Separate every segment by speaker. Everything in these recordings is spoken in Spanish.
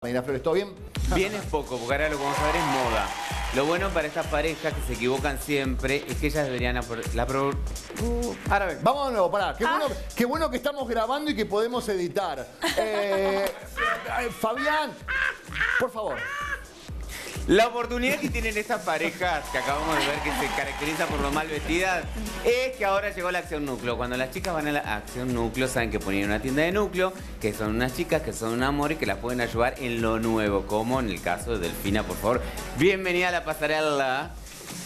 Speaker 1: Medina Flores, ¿todo bien?
Speaker 2: Bien es poco, porque ahora lo que vamos a ver es moda. Lo bueno para estas parejas que se equivocan siempre es que ellas deberían... La pro- Uh, ahora ven.
Speaker 1: Vamos de nuevo, pará. Qué,
Speaker 3: Ah.
Speaker 1: bueno, qué bueno que estamos grabando y que podemos editar. Eh, eh, Fabián, por favor.
Speaker 2: La oportunidad que tienen estas parejas que acabamos de ver que se caracterizan por lo mal vestidas es que ahora llegó la acción núcleo. Cuando las chicas van a la acción núcleo saben que ponen una tienda de núcleo, que son unas chicas que son un amor y que las pueden ayudar en lo nuevo, como en el caso de Delfina, por favor. Bienvenida a la pasarela.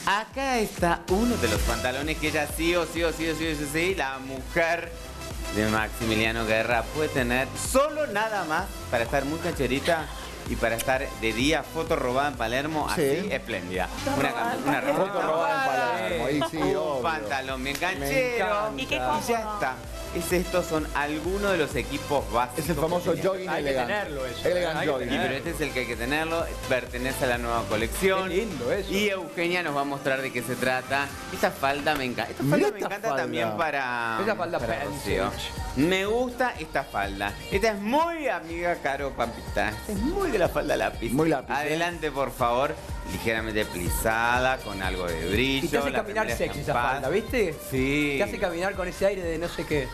Speaker 2: Acá está uno de los pantalones que ella sí o sí o sí o sí o sí, sí, la mujer de Maximiliano Guerra puede tener solo nada más para estar muy cancherita y para estar de día foto robada en Palermo
Speaker 1: Sí.
Speaker 2: así espléndida. Una.
Speaker 1: Foto robada en Palermo, ahí sí,
Speaker 2: un
Speaker 1: obvio.
Speaker 2: pantalón bien
Speaker 1: Me
Speaker 2: canchero
Speaker 1: encanta.
Speaker 3: Y qué
Speaker 2: ya
Speaker 3: cómodo.
Speaker 2: está. Es estos son algunos de los equipos básicos.
Speaker 1: Es el famoso
Speaker 2: que tenía.
Speaker 1: jogging
Speaker 4: Hay que tenerlo eso,
Speaker 1: Elegant
Speaker 4: hay que
Speaker 1: jogging.
Speaker 2: Y pero este es el que hay que tenerlo, pertenece a la nueva colección.
Speaker 4: Qué lindo eso.
Speaker 2: Y Eugenia nos va a mostrar de qué se trata. Esta falda me encanta. Esta
Speaker 1: Mirá
Speaker 2: falda me
Speaker 1: esta
Speaker 2: encanta
Speaker 1: falda.
Speaker 2: también para.
Speaker 4: Esa falda
Speaker 2: para. Me gusta esta falda. Esta es muy amiga Caro Pampita. Esta es muy de la falda lápiz.
Speaker 1: Muy lápiz, ¿eh?
Speaker 2: Adelante, por favor. Ligeramente plisada, con algo de brillo.
Speaker 4: Y te hace caminar sexy esa falda, ¿viste?
Speaker 2: Sí.
Speaker 4: Te hace caminar con ese aire de no sé qué.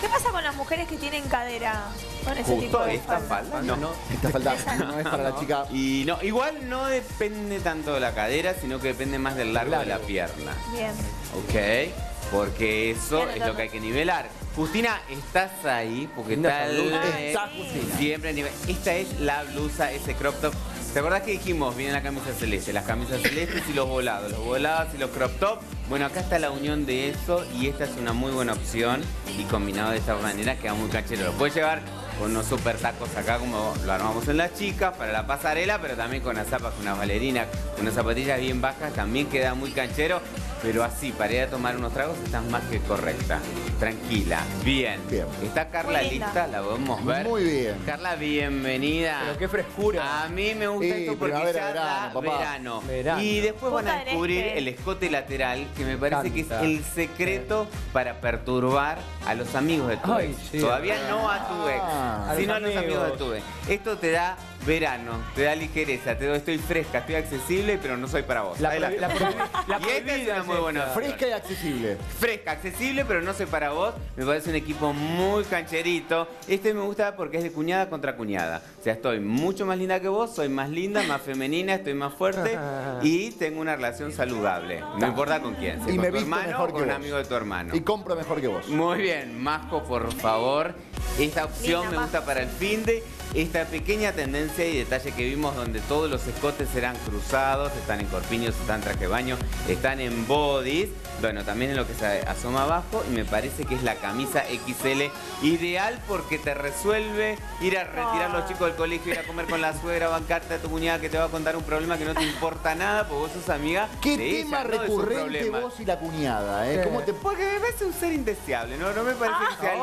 Speaker 3: ¿Qué pasa con las mujeres que tienen cadera con ese
Speaker 2: Justo
Speaker 3: tipo de
Speaker 2: esta
Speaker 3: falda?
Speaker 2: falda. No.
Speaker 4: no.
Speaker 1: Esta falda no es para la chica.
Speaker 2: Y no, igual no depende tanto de la cadera, sino que depende más del largo de la pierna.
Speaker 3: Bien.
Speaker 2: ¿Ok? Porque eso
Speaker 3: Bien,
Speaker 2: es lo que hay que nivelar. Justina, ¿estás ahí? Porque
Speaker 4: Linda
Speaker 2: tal
Speaker 4: blusa.
Speaker 1: Está Justina.
Speaker 2: siempre nivel. Esta es la blusa, ese crop top. ¿Te acordás que dijimos? Viene la camisa celeste, las camisas celestes y los volados, los volados y los crop top. Bueno, acá está la unión de eso y esta es una muy buena opción y combinado de esta manera queda muy canchero. Lo puedes llevar con unos super tacos acá como lo armamos en las chicas para la pasarela, pero también con las zapas, con unas bailarinas, unas zapatillas bien bajas, también queda muy canchero. Pero así, para ir a tomar unos tragos estás más que correcta. Tranquila, bien.
Speaker 1: Bien.
Speaker 2: Está Carla
Speaker 3: Muy linda.
Speaker 2: lista, la podemos ver.
Speaker 1: Muy bien.
Speaker 2: Carla, bienvenida.
Speaker 4: Pero qué frescura.
Speaker 2: A mí me gusta
Speaker 1: Sí,
Speaker 2: esto porque
Speaker 1: primavera,
Speaker 2: ya
Speaker 1: verano,
Speaker 2: da
Speaker 1: papá.
Speaker 2: verano.
Speaker 4: Verano.
Speaker 2: Y después van a
Speaker 3: Punta del
Speaker 2: descubrir
Speaker 3: Este.
Speaker 2: el escote lateral, que me parece que es
Speaker 4: Canta.
Speaker 2: el secreto para perturbar a los amigos de tu
Speaker 4: Ay,
Speaker 2: ex.
Speaker 4: sí.
Speaker 2: Todavía no a tu ex,
Speaker 1: Ah.
Speaker 2: sino
Speaker 4: A los
Speaker 2: amigos de tu ex. Esto te da verano, te da ligereza, te doy, estoy fresca, estoy accesible, pero no soy para vos.
Speaker 4: La la
Speaker 2: y esta es una muy buena.
Speaker 1: Fresca y accesible.
Speaker 2: Fresca, accesible, pero no soy para vos. Me parece un equipo muy cancherito. Este me gusta porque es de cuñada contra cuñada. O sea, estoy mucho más linda que vos, soy más linda, más femenina, estoy más fuerte y tengo una relación saludable. No importa con quién. Si
Speaker 1: Y
Speaker 2: con
Speaker 1: me
Speaker 2: tu
Speaker 1: visto
Speaker 2: hermano
Speaker 1: mejor
Speaker 2: o
Speaker 1: que
Speaker 2: con un
Speaker 1: vos.
Speaker 2: amigo de tu hermano.
Speaker 1: Y compro mejor que vos.
Speaker 2: Muy bien, Masco, por favor. Esta opción
Speaker 3: Linda,
Speaker 2: me gusta para el fin de esta pequeña tendencia y detalle que vimos donde todos los escotes serán cruzados, están en corpiños, están en traje de baño, están en bodies. Bueno, también es lo que se asoma abajo y me parece que es la camisa XL ideal porque te resuelve ir a retirar a los chicos del colegio, ir a comer con la suegra, bancarte a tu cuñada que te va a contar un problema que no te importa nada porque vos sos amiga
Speaker 1: ¿Qué
Speaker 2: de
Speaker 1: tema
Speaker 2: ella, no de sus
Speaker 1: recurrente vos y la cuñada? ¿eh?
Speaker 4: Sí.
Speaker 1: ¿Cómo te
Speaker 2: Porque me parece un ser indeseable, ¿no? No me parece que sea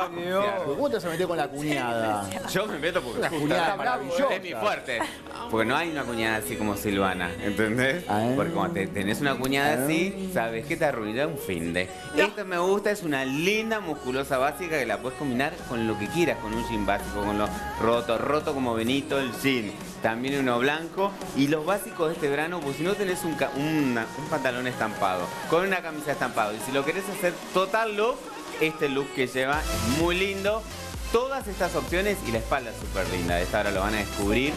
Speaker 2: alguien que uno pueda
Speaker 4: Ay, Dios.
Speaker 2: confiar.
Speaker 1: ¿Cómo te vas a meter con la cuñada?
Speaker 2: Yo me meto porque
Speaker 1: Una
Speaker 2: justo
Speaker 1: cuñada
Speaker 2: es
Speaker 1: maravillosa.
Speaker 2: Es mi fuerte. Porque no hay una cuñada así como Silvana, ¿entendés?
Speaker 1: Ah.
Speaker 2: Porque cuando te- tenés una cuñada así, sabes que te arruina un fin de. Esto me gusta, es una linda musculosa básica que la puedes combinar con lo que quieras, con un jean básico, con lo roto, roto como Benito el jean. También uno blanco. Y los básicos de este verano, pues si no tenés un, una- un pantalón estampado, con una camisa estampado, y si lo querés hacer total look, este look que lleva es muy lindo. Todas estas opciones y la espalda es súper linda. Esta ahora lo van a descubrir.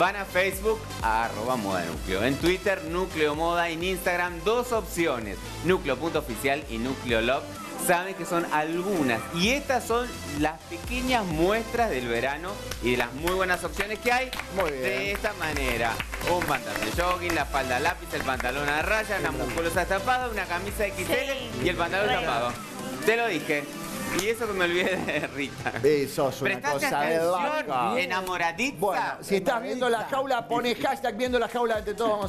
Speaker 2: Van a Facebook, a arroba moda núcleo. En Twitter, núcleo moda. En Instagram, dos opciones. Núcleo.oficial y núcleo love. Saben que son algunas. Y estas son las pequeñas muestras del verano y de las muy buenas opciones que hay.
Speaker 1: Muy bien.
Speaker 2: De esta manera. Un pantalón de jogging, la falda lápiz, el pantalón a raya, una musculosa estampada, una camisa XL
Speaker 3: Sí.
Speaker 2: y el pantalón tapado. Te lo dije. Y eso que me olvidé de Rita.
Speaker 1: Eh, sos una cosa de vaca.
Speaker 2: enamoradita.
Speaker 1: Bueno, si estás viendo la jaula, pones hashtag viendo la jaula entre todos.